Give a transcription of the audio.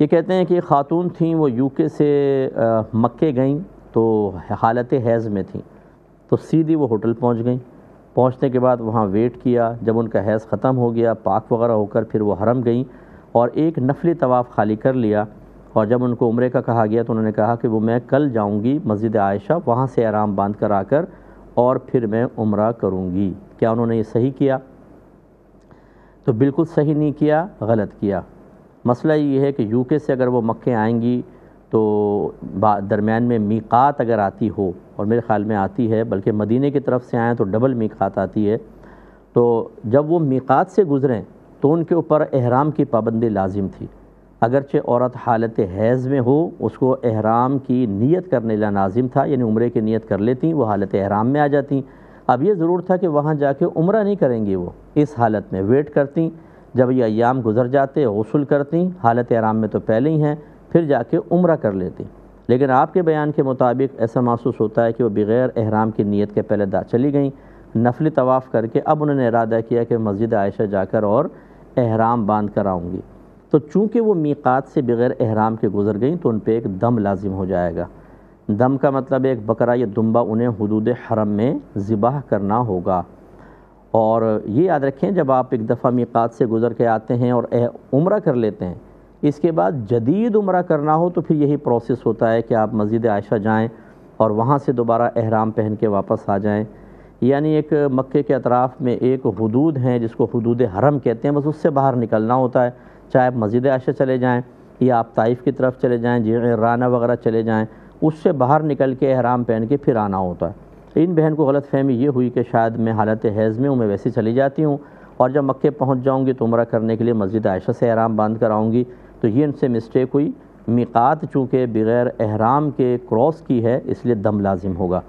ये कहते हैं कि ख़ातून थी, वो यूके से मक्के गईं तो हालत हैज़ में थी। तो सीधी वो होटल पहुँच गई। पहुँचने के बाद वहाँ वेट किया, जब उनका हैज़ ख़त्म हो गया, पाक वगैरह होकर फिर वो हरम गई और एक नफली तवाफ़ खाली कर लिया और जब उनको उम्र का कहा गया तो उन्होंने कहा कि वो मैं कल जाऊँगी मस्जिद आयशा, वहाँ से आराम बाँध कर आकर और फिर मैं उम्र करूँगी। क्या उन्होंने ये सही किया? तो बिल्कुल सही नहीं किया, गलत किया। मसला ये है कि यूके से अगर वो मक्के आएँगी तो दरमियान में मीकात अगर आती हो, और मेरे ख़्याल में आती है, बल्कि मदीने की तरफ़ से आएँ तो डबल मीकात आती है तो जब वो मीकात से गुज़रें तो उनके ऊपर एहराम की पाबंदी लाजिम थी। अगरचे औरत हालत हैज़ में हो, उसको एहराम की नीयत करने ला नाजिम था, यानी उम्र की नीयत कर लेती, वो हालत एहराम में आ जाती। अब ये ज़रूर था कि वहाँ जाके उम्र नहीं करेंगी वो, इस हालत में वेट करती जब ये अयाम गुजर जाते, गसल करती, हालत आराम में तो पहले ही हैं, फिर जाके उम्र कर लेती। लेकिन आपके बयान के मुताबिक ऐसा महसूस होता है कि वो बग़ैर अहराम की नीयत के पहले दा चली गई। नफली तवाफ़ करके अब उन्होंने इरादा किया कि मस्जिद आयशा जाकर और अहराम बाँध कर आऊँगी। तो चूँकि वो मीक़ात से बग़ैर अहराम के गुज़र गई तो उन पर एक दम लाजिम हो जाएगा। दम का मतलब एक बकरा या दुम्बा उन्हें हदूद हरम में ज़िबाह करना होगा। और ये याद रखें, जब आप एक दफ़ा मीक़ात से गुज़र के आते हैं और उम्र कर लेते हैं, इसके बाद जदीद उम्र करना हो तो फिर यही प्रोसेस होता है कि आप मस्जिद आयशा जाएँ और वहाँ से दोबारा अहराम पहन के वापस आ जाएँ। यानी एक मक्के के अतराफ़ में एक हदूद हैं जिसको हदूद हरम कहते हैं, बस उससे बाहर निकलना होता है। चाहे आप मस्जिद आयशा चले जाएँ या आप ताइफ़ की तरफ़ चले जाएँ जी राना वगैरह चले जाएँ, उससे बाहर निकल के अहराम पहन के फिर आना होता है। इन बहन को गलत फहमी ये हुई कि शायद मैं हालत हैज़ में हूँ, मैं वैसे चली जाती हूँ और जब मक्के पहुँच जाऊँगी तो उम्र करने के लिए मस्जिद आयशा से अहराम बाँध कर आऊँगी। तो ये इनसे मिस्टेक हुई। मिकात चूँकि बग़ैर अहराम के क्रॉस की है, इसलिए दम लाजिम होगा।